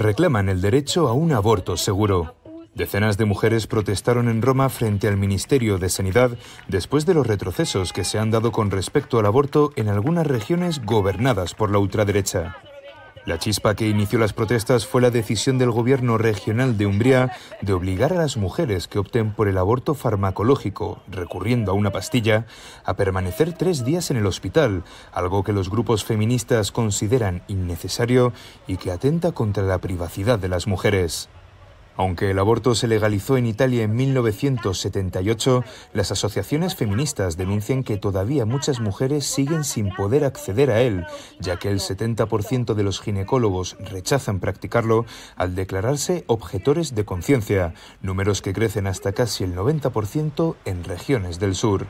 reclaman el derecho a un aborto seguro. Decenas de mujeres protestaron en Roma frente al Ministerio de Sanidad después de los retrocesos que se han dado con respecto al aborto en algunas regiones gobernadas por la ultraderecha. La chispa que inició las protestas fue la decisión del gobierno regional de Umbría de obligar a las mujeres que opten por el aborto farmacológico, recurriendo a una pastilla, a permanecer tres días en el hospital, algo que los grupos feministas consideran innecesario y que atenta contra la privacidad de las mujeres. Aunque el aborto se legalizó en Italia en 1978, las asociaciones feministas denuncian que todavía muchas mujeres siguen sin poder acceder a él, ya que el 70% de los ginecólogos rechazan practicarlo al declararse objetores de conciencia, números que crecen hasta casi el 90% en regiones del sur.